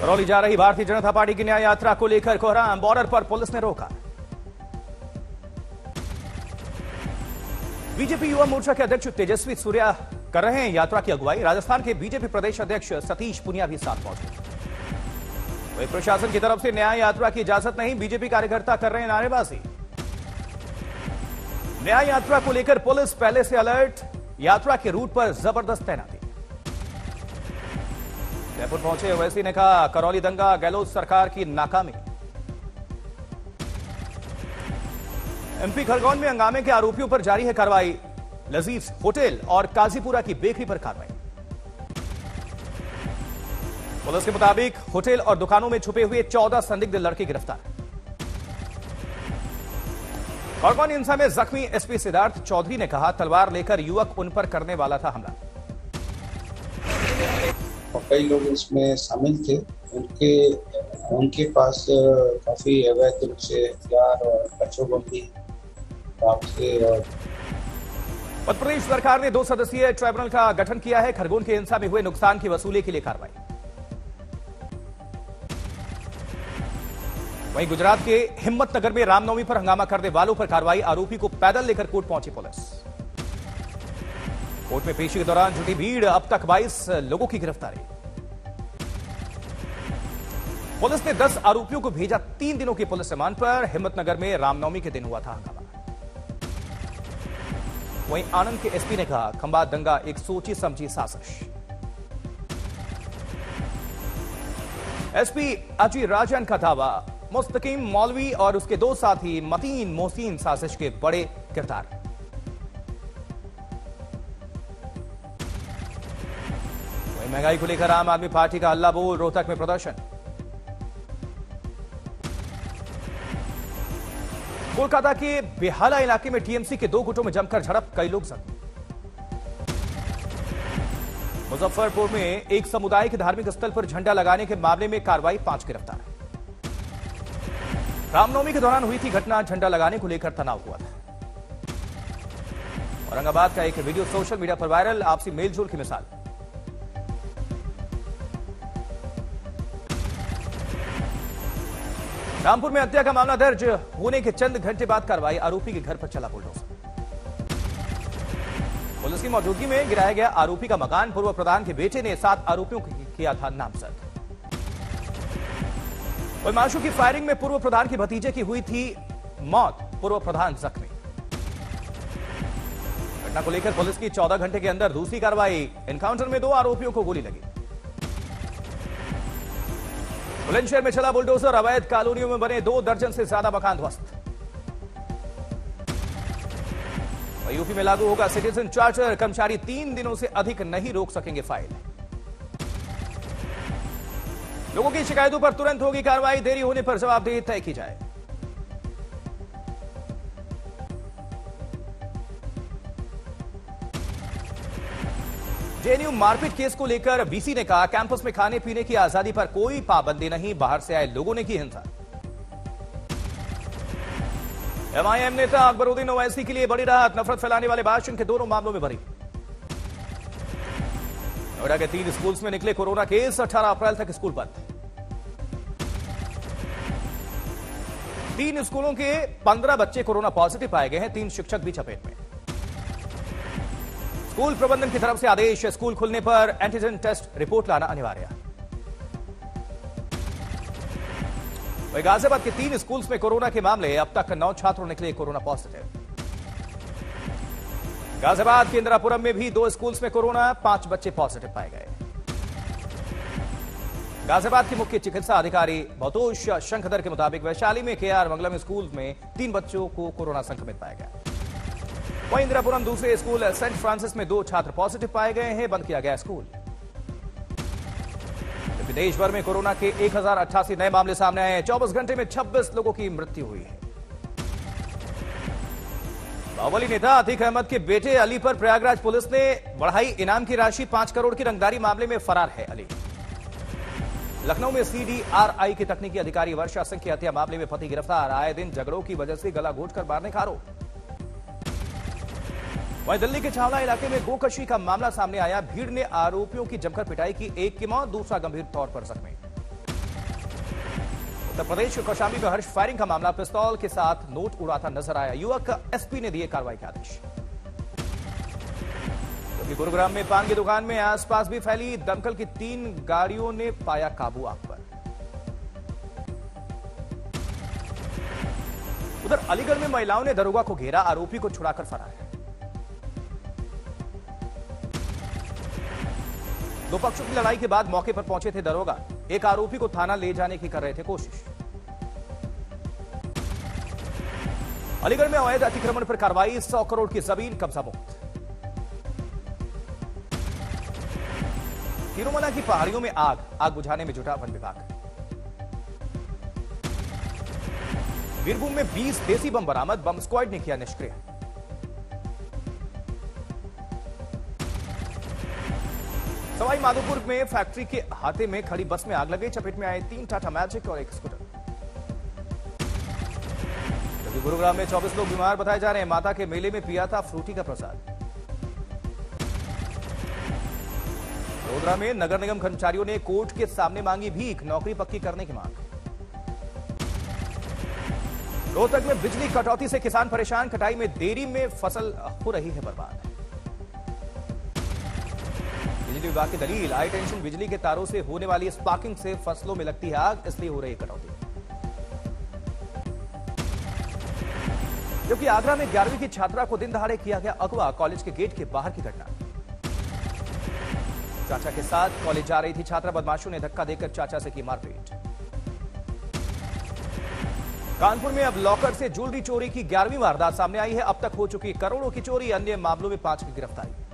करौली जा रही भारतीय जनता पार्टी की न्याय यात्रा को लेकर कोहराम, बॉर्डर पर पुलिस ने रोका। बीजेपी युवा मोर्चा के अध्यक्ष तेजस्वी सूर्या कर रहे हैं यात्रा की अगुवाई। राजस्थान के बीजेपी प्रदेश अध्यक्ष सतीश पुनिया भी साथ पहुँचे वही प्रशासन की तरफ़ से न्याय यात्रा की इजाज़त नहीं, बीजेपी कार्यकर्ता कर रहे हैं नारेबाजी। न्याय यात्रा को लेकर पुलिस पहले से अलर्ट, यात्रा के रूट पर ज़बरदस्त तैनाती। जयपुर पहुँचे ओवैसी ने कहा, करौली दंगा गहलोत सरकार की नाकामी। एमपी खरगोन में हंगामे के आरोपियों पर जारी है कार्रवाई। लजीज होटल और काजीपुरा की बेकरी पर कार्रवाई। पुलिस के मुताबिक होटल और दुकानों में छुपे हुए चौदह संदिग्ध लड़के गिरफ़्तार। खरगोन हिंसा में जख्मी एसपी सिद्धार्थ चौधरी ने कहा, तलवार लेकर युवक उन पर करने वाला था हमला। और कई लोग इसमें शामिल थे। उनके उनके पास काफ़ी अवैध रूप से हथियार और बच्चों काम से और मध्य प्रदेश सरकार ने दो सदस्यीय ट्राइब्यूनल का गठन किया है। खरगोन के हिंसा में हुए नुकसान की वसूली के लिए कार्रवाई। वहीं गुजरात के हिम्मतनगर में रामनवमी पर हंगामा करने वालों पर कार्रवाई। आरोपी को पैदल लेकर कोर्ट पहुँची पुलिस। कोर्ट में पेशी के दौरान जुटी भीड़, अब तक 22 लोगों की गिरफ्तारी। पुलिस ने 10 आरोपियों को भेजा तीन दिनों की पुलिस रिमांड पर। हिम्मतनगर में रामनवमी के दिन हुआ था हंगामा। वहीं आनंद के एसपी ने कहा खंबात दंगा, एक सोची समझी साजिश। एसपी अजय राजन का दावा, मुस्तकीम मौलवी और उसके दो साथी मतीन मोहसिन साजिश के बड़े किरदार। महँगाई को लेकर आम आदमी पार्टी का हल्ला बोल, रोहतक में प्रदर्शन। कोलकाता के बेहाला इलाके में टीएमसी के दो गुटों में जमकर झड़प, कई लोग जख्मी। मुजफ्फरपुर में एक समुदाय के धार्मिक स्थल पर झंडा लगाने के मामले में कार्रवाई, पाँच गिरफ़्तार। रामनवमी के दौरान हुई थी घटना, झंडा लगाने को लेकर तनाव हुआ था। औरंगाबाद का एक वीडियो सोशल मीडिया पर वायरल, आपसी मेलजोल की मिसाल। रामपुर में हत्या का मामला दर्ज। होने के चंद घंटे बाद कार्रवाई, आरोपी के घर पर चला बुलडोजर। पुलिस की मौजूदगी में गिराया गया आरोपी का मकान, पूर्व प्रधान के बेटे ने सात आरोपियों को किया था नामजद। बदमाशों की फायरिंग में पूर्व प्रधान के भतीजे की हुई थी मौत, पूर्व प्रधान जख्मी। घटना को लेकर पुलिस की 14 घंटे के अंदर दूसरी कार्रवाई। एनकाउंटर में दो आरोपियों को गोली लगी। बुलंदशहर में चला बुलडोजर, अवैध कॉलोनियों में बने दो दर्जन से ज़्यादा मकान ध्वस्त। यूपी में लागू होगा सिटीजन चार्टर, कर्मचारी तीन दिनों से अधिक नहीं रोक सकेंगे फ़ाइल। लोगों की शिकायतों पर तुरंत होगी कार्रवाई, देरी होने पर जवाबदेही तय की जाए। जेएनयू मारपीट केस को लेकर बीसी ने कहा, कैंपस में खाने पीने की आज़ादी पर कोई पाबंदी नहीं, बाहर से आए लोगों ने की हिंसा। एमआईएम नेता अकबरुद्दीन ओवैसी के लिए बड़ी राहत, नफरत फैलाने वाले भाषण के दोनों मामलों में भरी नोएडा के तीन स्कूल्स में निकले कोरोना केस 18 अप्रैल तक स्कूल बंद। तीन स्कूलों के 15 बच्चे कोरोना पॉजिटिव पाए गए हैं, तीन शिक्षक भी चपेट में। स्कूल प्रबंधन की तरफ़ से आदेश, स्कूल खुलने पर एंटीजन टेस्ट रिपोर्ट लाना अनिवार्य। वही गाजियाबाद के तीन स्कूल्स में कोरोना के मामले, अब तक नौ छात्रों निकले कोरोना पॉजिटिव। गाजियाबाद के इंदिरापुरम में भी दो स्कूल्स में कोरोना, पाँच बच्चे पॉजिटिव पाए गए। गाजियाबाद के मुख्य चिकित्सा अधिकारी भतोष शंखधर के मुताबिक वैशाली में केआर मंगलम स्कूल में तीन बच्चों को कोरोना संक्रमित पाया गया। वहीं इंदिरापुरम दूसरे स्कूल, सेंट फ्रांसिस में दो छात्र पॉजिटिव पाए गए हैं, बंद किया गया स्कूल। देश भर में कोरोना के एक हज़ार अट्ठासी नए मामले सामने आए हैं। चौबीस घंटे में 26 लोगों की मृत्यु हुई है। बाहुबली नेता अतीक अहमद के बेटे अली पर प्रयागराज पुलिस ने बढ़ाई इनाम की राशि। पाँच करोड़ की रंगदारी मामले में फरार है अली। लखनऊ में सीडीआरआई के तकनीकी अधिकारी वर्षा सिंह की हत्या। मामले में पति गिरफ़्तार। आए दिन झगड़ों की वजह से गला घोट कर मारने का आरोप। वहीं दिल्ली के छावला इलाके में गोकशी का मामला सामने आया। भीड़ ने आरोपियों की जमकर पिटाई की, एक की मौत, दूसरा गंभीर तौर पर जख्मी। उत्तर प्रदेश के कौशाम्बी में हर्ष फायरिंग का मामला, पिस्तौल के साथ नोट उड़ाता नज़र आया। युवक एसपी ने दिए कार्रवाई के आदेश। क्योंकि गुरुग्राम में पान की दुकान में आसपास भी फैली दमकल की तीन गाड़ियों ने पाया काबू आग पर। उधर अलीगढ़ में महिलाओं ने दरोगा को घेरा, आरोपी को छुड़ाकर फरार। है दो पक्षों की लड़ाई के बाद मौके पर पहुँचे थे दरोगा। एक आरोपी को थाना ले जाने की कर रहे थे कोशिश। अलीगढ़ में अवैध अतिक्रमण पर कार्रवाई, सौ करोड़ की ज़मीन कब्जा मुक्त। तिरुमला की पहाड़ियों में आग आग बुझाने में जुटा वन विभाग। वीरभूम में 20 देसी बम बरामद, बम स्क्वाड ने किया निष्क्रिय। सवाई माधोपुर में फैक्ट्री के हाथे में खड़ी बस में आग लगी, चपेट में आए तीन टाटा मैजिक और एक स्कूटर। गुरुग्राम में 24 लोग बीमार बताए जा रहे हैं। माता के मेले में पिया था फ्रूटी का प्रसाद। वडोदरा में नगर निगम कर्मचारियों ने कोर्ट के सामने मांगी भीख, नौकरी पक्की करने की मांग। रोहतक में बिजली कटौती से किसान परेशान कटाई में देरी में फ़सल हो रही है बर्बाद। बिजली विभाग की दलील, हाई टेंशन बिजली के तारों से होने वाली स्पार्किंग से फ़सलों में लगती है आग, इसलिए हो रही कटौती। जबकि आगरा में ग्यारहवीं की छात्रा को दिन दहाड़े किया गया अगवा कॉलेज के गेट के बाहर की घटना। चाचा के साथ कॉलेज जा रही थी छात्रा, बदमाशों ने धक्का देकर चाचा से की मारपीट। कानपुर में अब लॉकर से ज्वेलरी चोरी की ग्यारहवीं वारदात सामने आई है। अब तक हो चुकी करोड़ों की चोरी, अन्य मामलों में पाँच की गिरफ्तारी।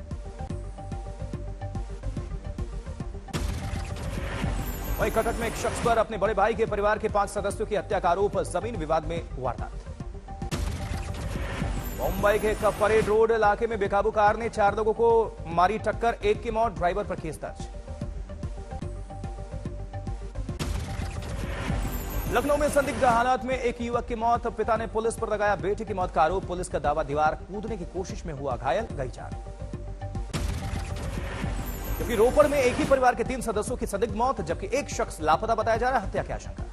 वहीं कटक में एक शख्स पर अपने बड़े भाई के परिवार के पाँच सदस्यों की हत्या का आरोप ज़मीन विवाद में वारदात। मुंबई के परेड रोड इलाके में बेकाबू कार ने चार लोगों को मारी टक्कर, एक की मौत, ड्राइवर पर केस दर्ज। लखनऊ में संदिग्ध हालात में एक युवक की मौत, पिता ने पुलिस पर लगाया बेटे की मौत का आरोप, पुलिस का दावा, दीवार कूदने की कोशिश में हुआ घायल, गई जान। क्योंकि रोपड़ में एक ही परिवार के तीन सदस्यों की संदिग्ध मौत, जबकि एक शख्स लापता बताया जा रहा है, हत्या की आशंका।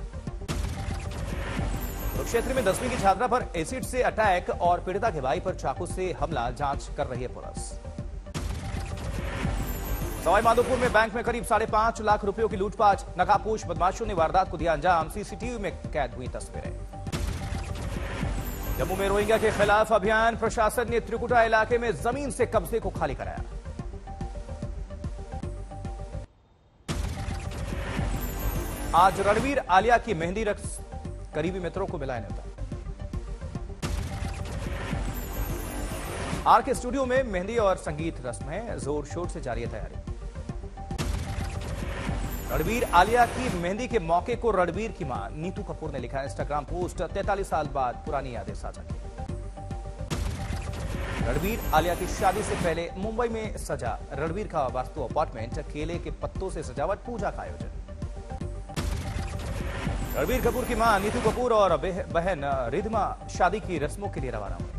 कुरुक्षेत्र में दसवीं की छात्रा पर एसिड से अटैक और पीड़िता के भाई पर चाकू से हमला, जाँच कर रही है पुलिस। सवाई माधोपुर में बैंक में करीब साढ़े पाँच लाख रुपयों की लूटपाट नकाबपोश बदमाशों ने वारदात को दिया अंजाम, सीसीटीवी में कैद हुई तस्वीरें। जम्मू में रोहिंग्या के खिलाफ अभियान, प्रशासन ने त्रिकुटा इलाके में ज़मीन से कब्जे को खाली कराया। आज रणवीर आलिया की मेहंदी रक्स करीबी मित्रों को मिला न्योता आर के स्टूडियो में मेहंदी और संगीत रस्म है, ज़ोर शोर से जारी है तैयारी। रणवीर आलिया की मेहंदी के मौके को रणवीर की माँ नीतू कपूर ने लिखा इंस्टाग्राम पोस्ट 43 साल बाद पुरानी यादें साझा की। रणवीर आलिया की शादी से पहले मुंबई में सजा। रणवीर का वास्तु अपार्टमेंट, केले के पत्तों से सजावट, पूजा का आयोजन। रणबीर कपूर की माँ नीतू कपूर और बहन रिधमा शादी की रस्मों के लिए रवाना हुए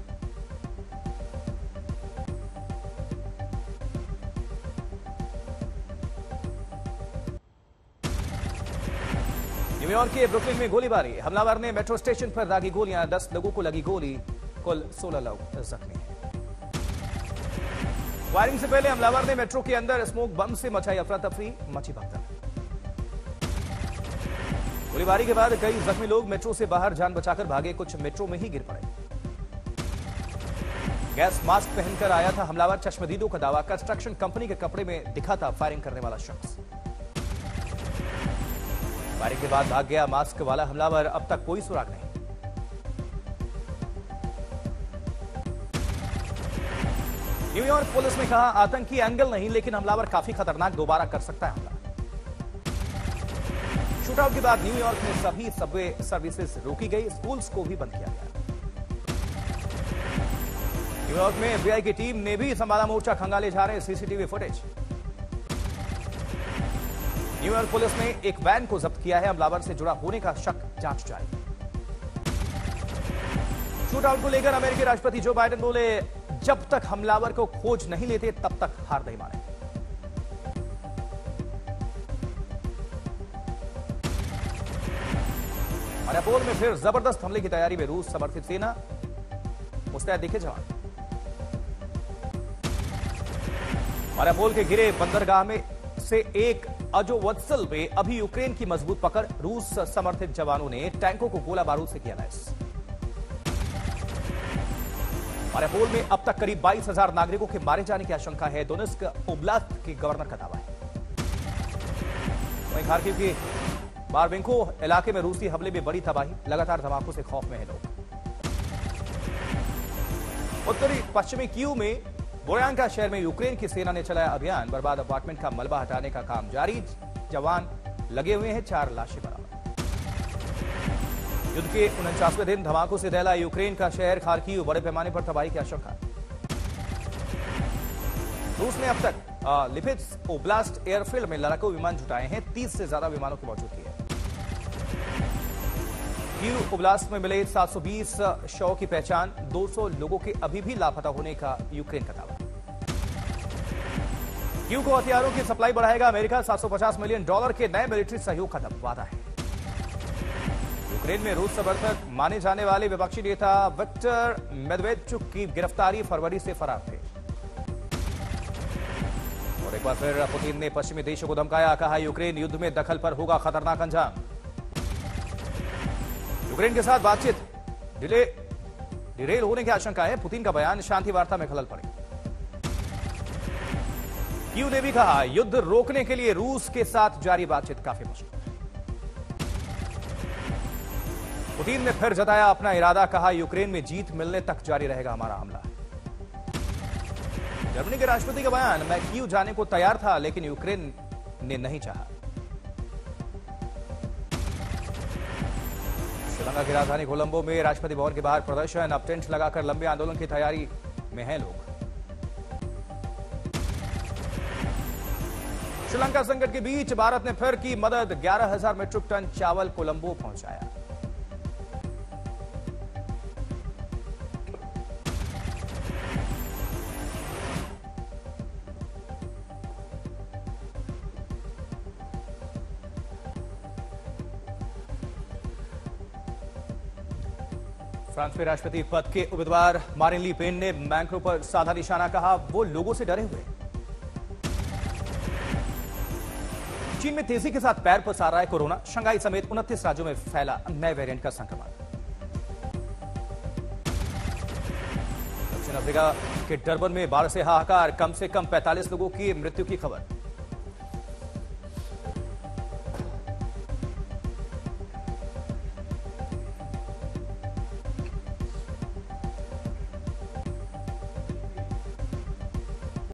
न्यूयॉर्क के ब्रुकलिन में गोलीबारी। हमलावर ने मेट्रो स्टेशन पर दागी गोलियाँ, दस लोगों को लगी गोली, कुल सोलह लोग जख्मी फायरिंग से पहले हमलावर ने मेट्रो के अंदर स्मोक बम से मचाई अफरा तफरी, मची भगदड़। गोलीबारी के बाद कई जख्मी लोग मेट्रो से बाहर जान बचाकर भागे। कुछ मेट्रो में ही गिर पड़े। गैस मास्क पहनकर आया था हमलावर। चश्मदीदों का दावा, कंस्ट्रक्शन कंपनी के कपड़े में दिखा था फायरिंग करने वाला शख्स। फायरिंग के बाद भाग गया मास्क वाला हमलावर। अब तक कोई सुराग नहीं। न्यूयॉर्क पुलिस ने कहा, आतंकी एंगल नहीं, लेकिन हमलावर काफ़ी खतरनाक दोबारा कर सकता है हमला। शूटआउट के बाद न्यूयॉर्क में सभी सबवे सर्विसेज़ रोकी गई, स्कूल्स को भी बंद किया गया। न्यूयॉर्क में एफबीआई की टीम ने भी संभाला मोर्चा खंगाले जा रहे सीसीटीवी फुटेज। न्यूयॉर्क पुलिस ने एक वैन को जब्त किया है हमलावर से जुड़ा होने का शक जाँच जारी। शूटआउट को लेकर अमेरिकी राष्ट्रपति जो बाइडेन बोले, जब तक हमलावर को खोज नहीं लेते, तब तक हार नहीं माने मारियापोल में फिर ज़बरदस्त हमले की तैयारी में रूस समर्थित सेना। मुस्तैद दिखे जवान। मारियापोल के गिरे बंदरगाह में से एक अजोवत्सल में अभी यूक्रेन की मज़बूत पकड़। रूस समर्थित जवानों ने टैंकों को गोला बारूद से किया लैस मारियापोल में अब तक करीब बाईस हज़ार नागरिकों के मारे जाने की आशंका है। दोनेस्क ओब्लास्ट के गवर्नर का दावा है। वहीं खारकिव के बारबेंको इलाके में रूसी हमले में बड़ी तबाही, लगातार धमाकों से खौफ में है लोग। उत्तरी पश्चिमी क्यू में बोयांका शहर में यूक्रेन की सेना ने चलाया अभियान, बर्बाद अपार्टमेंट का मलबा हटाने का काम जारी, जवान लगे हुए हैं, चार लाशें बरामद। युद्ध के उनचासवें दिन धमाकों से दहला यूक्रेन का शहर खारकीव, बड़े पैमाने पर तबाही की आशंका। रूस ने अब तक लिपिट्स ओब्लास्ट एयरफील्ड में लड़ाकू विमान जुटाए हैं, तीस से ज़्यादा विमानों की मौजूदगी है। कीव ओब्लास्ट में मिले 720 शव की पहचान 200 लोगों के अभी भी लापता होने का यूक्रेन का दावा। कीव को हथियारों की सप्लाई बढ़ाएगा अमेरिका? 750 मिलियन डॉलर के नए मिलिट्री सहयोग का वादा है। यूक्रेन में रूस समर्थक माने जाने वाले विपक्षी नेता विक्टर मेदवेदचुक की गिरफ्तारी फरवरी से फरार थे। और एक बार फिर पुतिन ने पश्चिमी देशों को धमकाया, कहा, यूक्रेन युद्ध में दखल पर होगा खतरनाक अंजाम। यूक्रेन के साथ बातचीत। डिले, डिरेल होने की आशंका है। पुतिन का बयान शांति वार्ता में खलल पड़े। क्यू ने भी कहा, युद्ध रोकने के लिए रूस के साथ जारी बातचीत काफ़ी मुश्किल। पुतिन ने फिर जताया अपना इरादा, कहा, यूक्रेन में जीत मिलने तक जारी रहेगा हमारा हमला। जर्मनी के राष्ट्रपति का बयान, मैं क्यू जाने को तैयार था, लेकिन यूक्रेन ने नहीं चाहा। श्रीलंका की राजधानी कोलंबो में राष्ट्रपति भवन के बाहर प्रदर्शन। अब टेंट लगाकर लंबे आंदोलन की तैयारी में हैं लोग। श्रीलंका संकट के बीच भारत ने फिर की मदद। 11,000 मीट्रिक टन चावल कोलंबो पहुँचाया। फ्रांस में राष्ट्रपति पद के उम्मीदवार मारिन ली पेन ने मैक्रो पर साधा निशाना कहा, वो लोगों से डरे हुए। चीन में तेज़ी के साथ पैर पसार रहा है कोरोना। शंघाई समेत उनतीस राज्यों में फैला नए वेरिएंट का संक्रमण। दक्षिण अफ्रीका के डरबन में बाढ़ से हाहाकार, कम से कम 45 लोगों की मृत्यु की खबर।